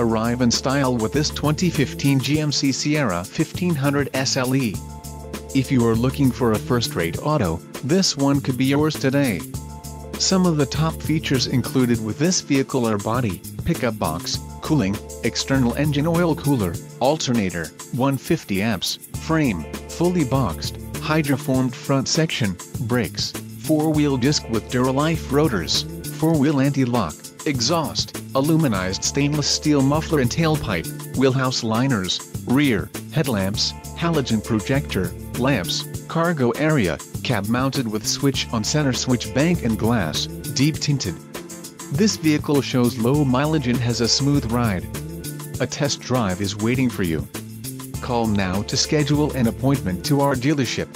Arrive in style with this 2015 GMC Sierra 1500 SLE. If you are looking for a first-rate auto, this one could be yours today. Some of the top features included with this vehicle are body, pickup box, cooling, external engine oil cooler, alternator, 150 amps, frame, fully boxed, hydroformed front section, brakes, four-wheel disc with Duralife rotors, four-wheel anti-lock, exhaust, aluminized stainless steel muffler and tailpipe, wheelhouse liners, rear, headlamps, halogen projector, lamps, cargo area, cab mounted with switch on center switch bank and glass, deep tinted. This vehicle shows low mileage and has a smooth ride. A test drive is waiting for you. Call now to schedule an appointment to our dealership.